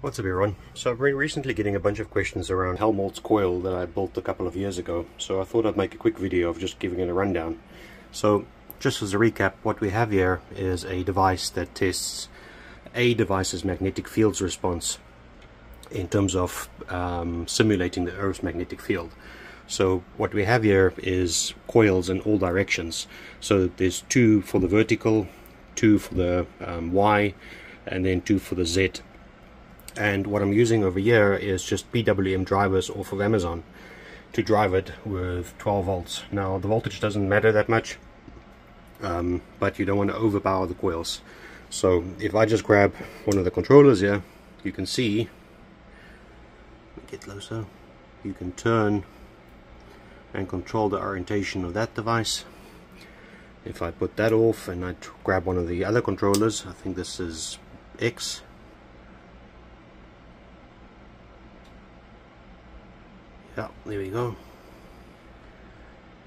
What's up everyone? So I've been recently getting a bunch of questions around Helmholtz coil that I built a couple of years ago. So I thought I'd make a quick video of just giving it a rundown. So just as a recap, what we have here is a device that tests a device's magnetic fields response in terms of um, simulating the Earth's magnetic field. So what we have here is coils in all directions. So there's two for the vertical, two for the um, Y, and then two for the Z and what I'm using over here is just PWM drivers off of Amazon to drive it with 12 volts. Now the voltage doesn't matter that much um, but you don't want to overpower the coils. So if I just grab one of the controllers here you can see get closer you can turn and control the orientation of that device if I put that off and I grab one of the other controllers I think this is X yeah there we go.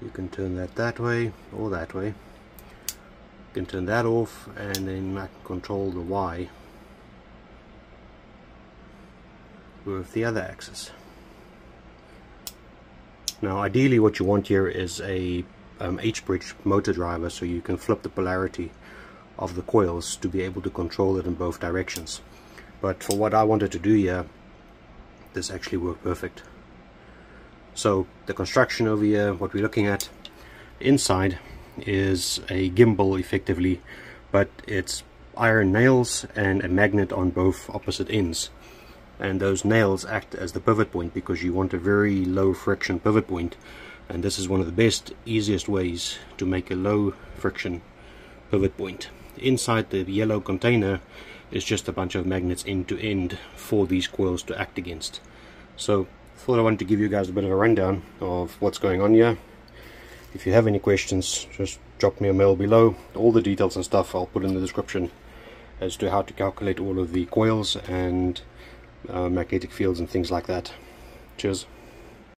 You can turn that that way or that way. You can turn that off and then I can control the Y with the other axis. Now ideally what you want here is a um, H-bridge motor driver so you can flip the polarity of the coils to be able to control it in both directions. But for what I wanted to do here this actually worked perfect so the construction over here, what we're looking at inside is a gimbal effectively, but it's iron nails and a magnet on both opposite ends. And those nails act as the pivot point because you want a very low friction pivot point. And this is one of the best, easiest ways to make a low friction pivot point. Inside the yellow container is just a bunch of magnets end to end for these coils to act against. So thought I wanted to give you guys a bit of a rundown of what's going on here. If you have any questions, just drop me a mail below. All the details and stuff I'll put in the description as to how to calculate all of the coils and uh, magnetic fields and things like that. Cheers.